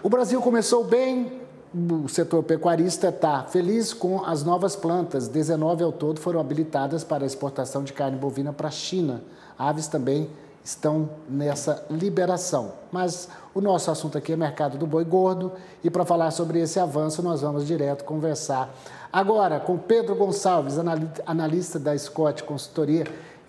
O Brasil começou bem, o setor pecuarista está feliz com as novas plantas. 19 ao todo foram habilitadas para exportação de carne bovina para a China. Aves também estão nessa liberação. Mas o nosso assunto aqui é mercado do boi gordo e para falar sobre esse avanço nós vamos direto conversar agora com Pedro Gonçalves, analista da Scott Consultoria,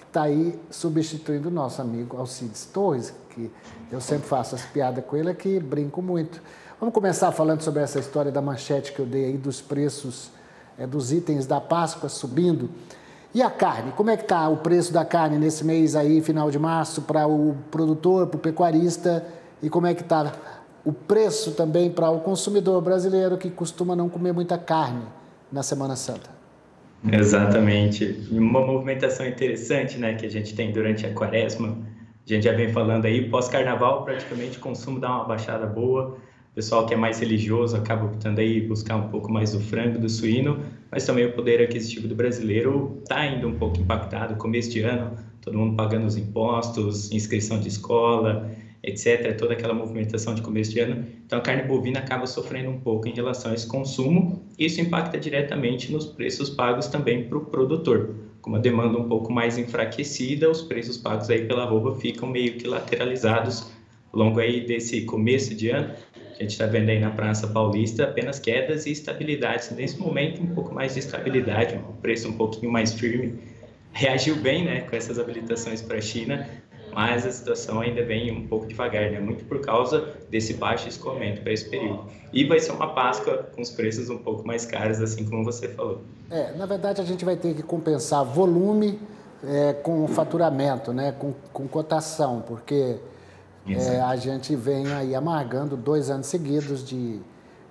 está aí substituindo o nosso amigo Alcides Torres, que eu sempre faço as piadas com ele, que brinco muito. Vamos começar falando sobre essa história da manchete que eu dei aí dos preços é, dos itens da Páscoa subindo. E a carne? Como é que está o preço da carne nesse mês aí, final de março, para o produtor, para o pecuarista? E como é que está o preço também para o consumidor brasileiro que costuma não comer muita carne na Semana Santa? Exatamente. Uma movimentação interessante né, que a gente tem durante a quaresma. A gente já vem falando aí, pós-carnaval, praticamente o consumo dá uma baixada boa o pessoal que é mais religioso acaba optando aí buscar um pouco mais do frango, do suíno, mas também o poder aquisitivo do brasileiro está ainda um pouco impactado. Começo de ano, todo mundo pagando os impostos, inscrição de escola, etc., toda aquela movimentação de começo de ano. Então, a carne bovina acaba sofrendo um pouco em relação a esse consumo, isso impacta diretamente nos preços pagos também para o produtor. Com uma demanda um pouco mais enfraquecida, os preços pagos aí pela arroba ficam meio que lateralizados ao longo aí desse começo de ano, a gente está vendo aí na Praça Paulista apenas quedas e estabilidades. Nesse momento, um pouco mais de estabilidade, um preço um pouquinho mais firme. Reagiu bem né, com essas habilitações para a China, mas a situação ainda vem um pouco devagar, né? muito por causa desse baixo escoamento para esse período. E vai ser uma Páscoa com os preços um pouco mais caros, assim como você falou. É, na verdade, a gente vai ter que compensar volume é, com faturamento, né? com, com cotação, porque é, a gente vem aí amargando dois anos seguidos de,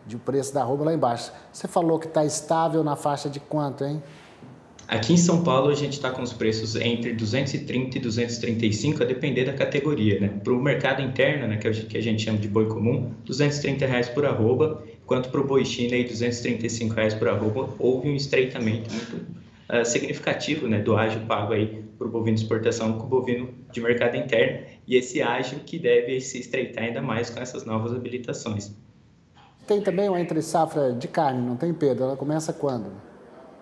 de preço da arroba lá embaixo. Você falou que está estável na faixa de quanto, hein? Aqui em São Paulo a gente está com os preços entre 230 e 235, a depender da categoria, né? Para o mercado interno, né, que a gente chama de boi comum, 230 reais por arroba, enquanto para o boi China, aí, 235 reais por arroba, houve um estreitamento muito uh, significativo, né, do ágio pago aí para o bovino de exportação com o bovino de mercado interno e esse ágio que deve se estreitar ainda mais com essas novas habilitações. Tem também uma entre safra de carne, não tem, Pedro? Ela começa quando?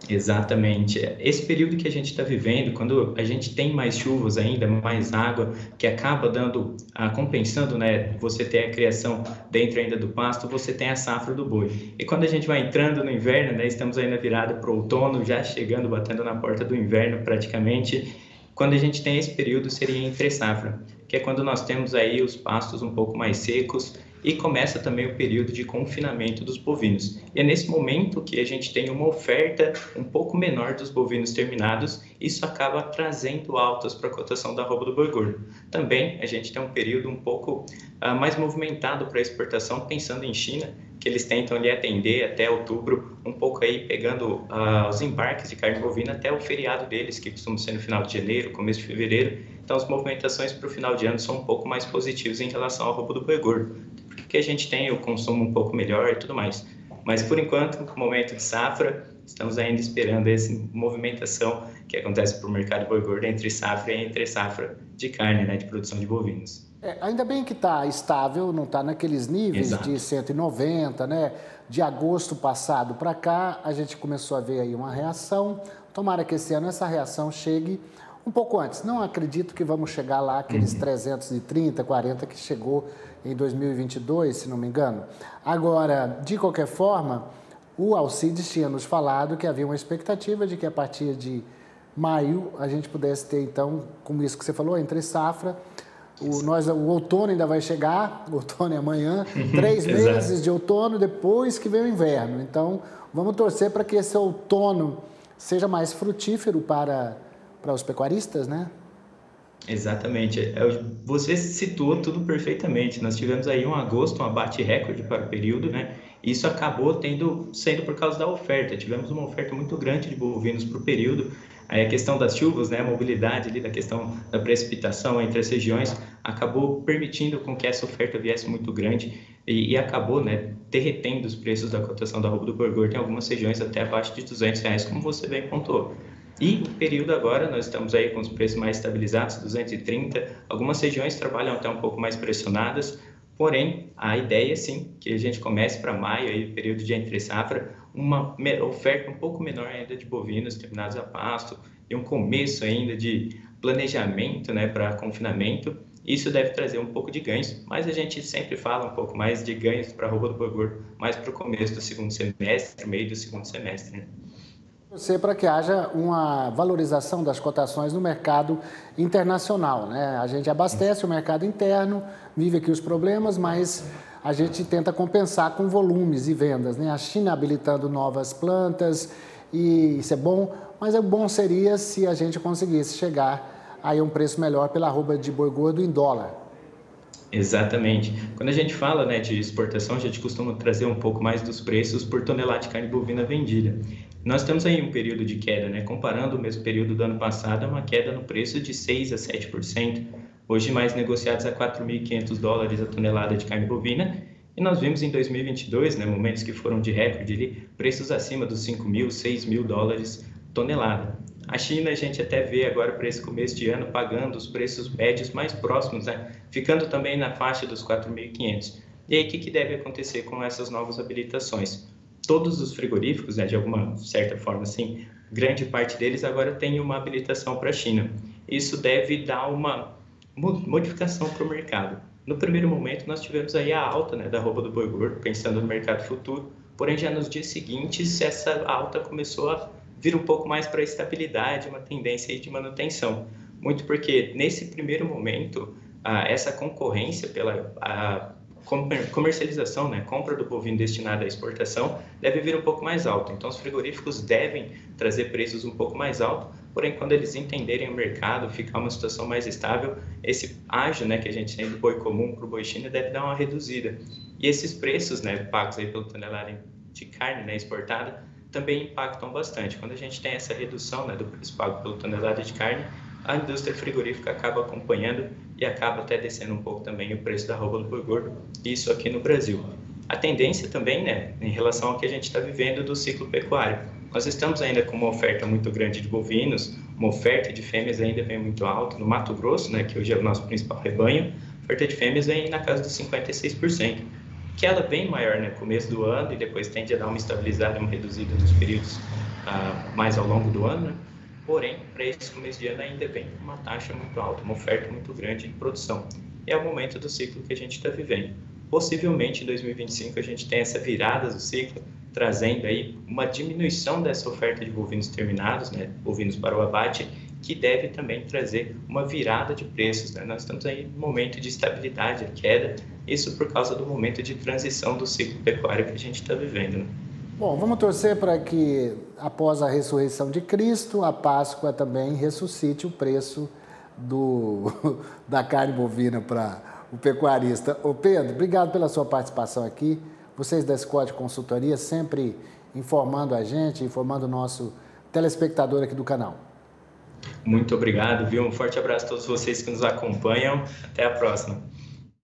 Exatamente. Esse período que a gente está vivendo, quando a gente tem mais chuvas ainda, mais água, que acaba dando, ah, compensando, né? Você ter a criação dentro ainda do pasto, você tem a safra do boi. E quando a gente vai entrando no inverno, né? Estamos aí na virada para o outono, já chegando, batendo na porta do inverno praticamente. Quando a gente tem esse período, seria entre safra, que é quando nós temos aí os pastos um pouco mais secos, e começa também o período de confinamento dos bovinos. E é nesse momento que a gente tem uma oferta um pouco menor dos bovinos terminados, isso acaba trazendo altas para a cotação da roupa do boi gordo. Também a gente tem um período um pouco uh, mais movimentado para exportação, pensando em China, que eles tentam ali atender até outubro, um pouco aí pegando uh, os embarques de carne bovina até o feriado deles, que costuma ser no final de janeiro, começo de fevereiro. Então, as movimentações para o final de ano são um pouco mais positivas em relação à roupa do boi gordo porque a gente tem o consumo um pouco melhor e tudo mais. Mas por enquanto, momento de safra, estamos ainda esperando essa movimentação que acontece para o mercado boi gordo entre safra e entre safra de carne, né, de produção de bovinos. É, ainda bem que está estável, não está naqueles níveis Exato. de 190, né? De agosto passado para cá, a gente começou a ver aí uma reação. Tomara que esse ano essa reação chegue um pouco antes. Não acredito que vamos chegar lá, aqueles uhum. 330, 40 que chegou em 2022, se não me engano. Agora, de qualquer forma, o Alcides tinha nos falado que havia uma expectativa de que a partir de maio a gente pudesse ter, então, como isso que você falou, entre safra. O, nós, o outono ainda vai chegar, o outono é amanhã, três meses de outono depois que vem o inverno. Então, vamos torcer para que esse outono seja mais frutífero para, para os pecuaristas, né? Exatamente. É, você situou tudo perfeitamente. Nós tivemos aí um agosto, um abate recorde para o período, né? Isso acabou tendo, sendo por causa da oferta. Tivemos uma oferta muito grande de bovinos para o período. Aí a questão das chuvas, né, a mobilidade ali, da questão da precipitação entre as regiões, acabou permitindo com que essa oferta viesse muito grande e, e acabou, né, derretendo os preços da cotação da roupa do burgor em algumas regiões até abaixo de 200 reais, como você bem pontuou. E o período agora, nós estamos aí com os preços mais estabilizados, 230. Algumas regiões trabalham até um pouco mais pressionadas, Porém, a ideia sim que a gente comece para maio, aí, período de entre safra, uma oferta um pouco menor ainda de bovinos terminados a pasto e um começo ainda de planejamento né, para confinamento. Isso deve trazer um pouco de ganhos, mas a gente sempre fala um pouco mais de ganhos para a roupa do boi mais para o começo do segundo semestre, meio do segundo semestre. Né? Você para que haja uma valorização das cotações no mercado internacional, né? A gente abastece o mercado interno, vive aqui os problemas, mas a gente tenta compensar com volumes e vendas, né? A China habilitando novas plantas e isso é bom, mas o bom seria se a gente conseguisse chegar a um preço melhor pela arroba de boi gordo em dólar. Exatamente. Quando a gente fala né, de exportação, a gente costuma trazer um pouco mais dos preços por tonelada de carne bovina vendida. Nós temos aí um período de queda, né? Comparando o mesmo período do ano passado, é uma queda no preço de 6 a 7%. Hoje mais negociados a 4.500 dólares a tonelada de carne bovina. E nós vimos em 2022, né, momentos que foram de recorde ali, preços acima dos 5 mil, 6 mil dólares tonelada. A China, a gente até vê agora para esse começo de ano pagando os preços médios mais próximos, né? ficando também na faixa dos 4.500. E aí, o que, que deve acontecer com essas novas habilitações? Todos os frigoríficos, né, de alguma certa forma assim, grande parte deles agora tem uma habilitação para a China. Isso deve dar uma modificação para o mercado. No primeiro momento, nós tivemos aí a alta né, da roupa do boi gordo, pensando no mercado futuro, porém já nos dias seguintes essa alta começou a vir um pouco mais para a estabilidade, uma tendência de manutenção. Muito porque nesse primeiro momento, essa concorrência pela comercialização, né, compra do bovino destinado à exportação, deve vir um pouco mais alto. Então, os frigoríficos devem trazer preços um pouco mais altos, porém, quando eles entenderem o mercado, ficar uma situação mais estável, esse ágio né, que a gente tem do boi comum para o boi china deve dar uma reduzida. E esses preços né, pagos aí pelo tonelada de carne né, exportada também impactam bastante. Quando a gente tem essa redução né, do preço pago pelo tonelada de carne, a indústria frigorífica acaba acompanhando e acaba até descendo um pouco também o preço da roupa do boi gordo, isso aqui no Brasil. A tendência também, né, em relação ao que a gente está vivendo do ciclo pecuário. Nós estamos ainda com uma oferta muito grande de bovinos, uma oferta de fêmeas ainda vem muito alta. No Mato Grosso, né, que hoje é o nosso principal rebanho, a oferta de fêmeas vem na casa dos 56%, que ela é bem maior no né, começo do ano e depois tende a dar uma estabilizada, uma reduzida nos períodos ah, mais ao longo do ano, né? Porém, para esse começo de ano ainda vem uma taxa muito alta, uma oferta muito grande de produção. E é o momento do ciclo que a gente está vivendo. Possivelmente em 2025 a gente tem essa virada do ciclo, trazendo aí uma diminuição dessa oferta de bovinos terminados, né, bovinos para o abate, que deve também trazer uma virada de preços. Né? Nós estamos aí um momento de estabilidade, queda, isso por causa do momento de transição do ciclo pecuário que a gente está vivendo. Né? Bom, vamos torcer para que após a ressurreição de Cristo, a Páscoa também ressuscite o preço do, da carne bovina para o pecuarista. Ô Pedro, obrigado pela sua participação aqui. Vocês da Scott Consultoria sempre informando a gente, informando o nosso telespectador aqui do canal. Muito obrigado, viu? Um forte abraço a todos vocês que nos acompanham. Até a próxima.